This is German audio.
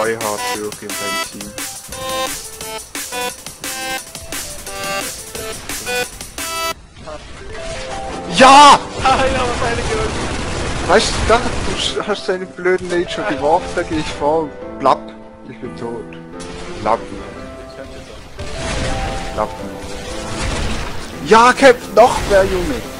2 hart durch im Benzin. Ja! Weißt du, du hast deine blöden schon geworfen, da gehe ich vor und plapp. Ich bin tot. Lappen. Lappen. Ja, Cap, noch mehr Junge.